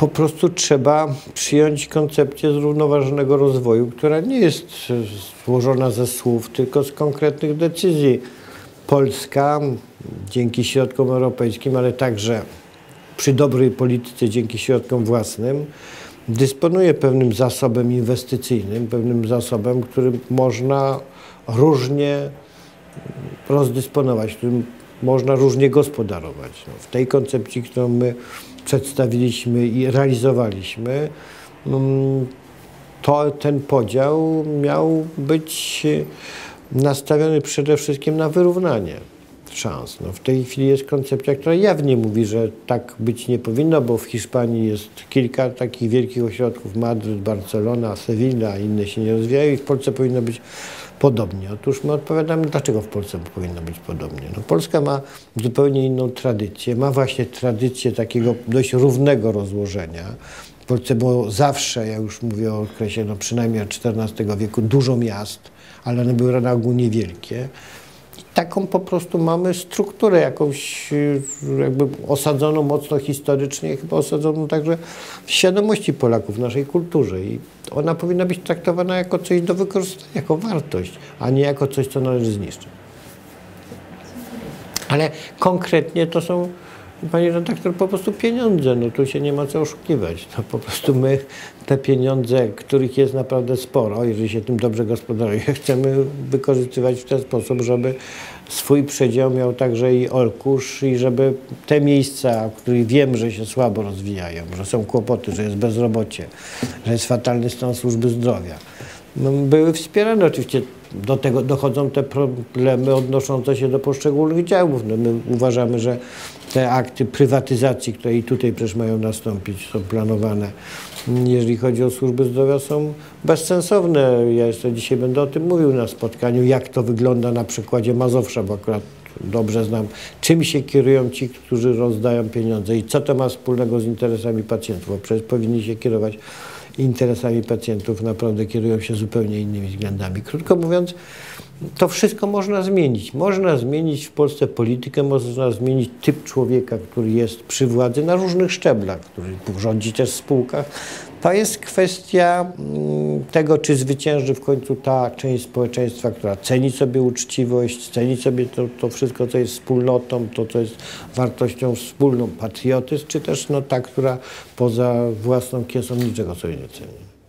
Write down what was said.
po prostu trzeba przyjąć koncepcję zrównoważonego rozwoju, która nie jest złożona ze słów, tylko z konkretnych decyzji. Polska dzięki środkom europejskim, ale także przy dobrej polityce dzięki środkom własnym dysponuje pewnym zasobem inwestycyjnym, pewnym zasobem, którym można różnie rozdysponować, którym można różnie gospodarować. No, w tej koncepcji, którą my przedstawiliśmy i realizowaliśmy, mm, to ten podział miał być nastawiony przede wszystkim na wyrównanie szans. No, w tej chwili jest koncepcja, która jawnie mówi, że tak być nie powinno, bo w Hiszpanii jest kilka takich wielkich ośrodków, Madryt, Barcelona, Sevilla, inne się nie rozwijają i w Polsce powinno być podobnie. Otóż my odpowiadamy, dlaczego w Polsce powinno być podobnie. No, Polska ma zupełnie inną tradycję, ma właśnie tradycję takiego dość równego rozłożenia. W Polsce było zawsze, ja już mówię o okresie no, przynajmniej XIV wieku, dużo miast, ale one były na ogół niewielkie taką po prostu mamy strukturę jakąś y, jakby osadzoną mocno historycznie, chyba osadzoną także w świadomości Polaków, w naszej kulturze i ona powinna być traktowana jako coś do wykorzystania, jako wartość, a nie jako coś, co należy zniszczyć. Ale konkretnie to są Panie redaktor, po prostu pieniądze, no tu się nie ma co oszukiwać. No, po prostu my te pieniądze, których jest naprawdę sporo, jeżeli się tym dobrze gospodaruje, chcemy wykorzystywać w ten sposób, żeby swój przedział miał także i Olkusz i żeby te miejsca, o których wiem, że się słabo rozwijają, że są kłopoty, że jest bezrobocie, że jest fatalny stan służby zdrowia, no, były wspierane. Oczywiście do tego dochodzą te problemy odnoszące się do poszczególnych działów. No, my uważamy, że te akty prywatyzacji, które i tutaj przecież mają nastąpić, są planowane, jeżeli chodzi o służby zdrowia, są bezsensowne. Ja jeszcze dzisiaj będę o tym mówił na spotkaniu, jak to wygląda na przykładzie Mazowsza, bo akurat dobrze znam, czym się kierują ci, którzy rozdają pieniądze i co to ma wspólnego z interesami pacjentów, bo przecież powinni się kierować interesami pacjentów, naprawdę kierują się zupełnie innymi względami. Krótko mówiąc, to wszystko można zmienić. Można zmienić w Polsce politykę, można zmienić typ człowieka, który jest przy władzy na różnych szczeblach, który rządzi też w spółkach. To jest kwestia mm, tego, czy zwycięży w końcu ta część społeczeństwa, która ceni sobie uczciwość, ceni sobie to, to wszystko, co jest wspólnotą, to, co jest wartością wspólną, patriotyzm, czy też no, ta, która poza własną kiesą niczego sobie nie ceni.